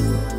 you.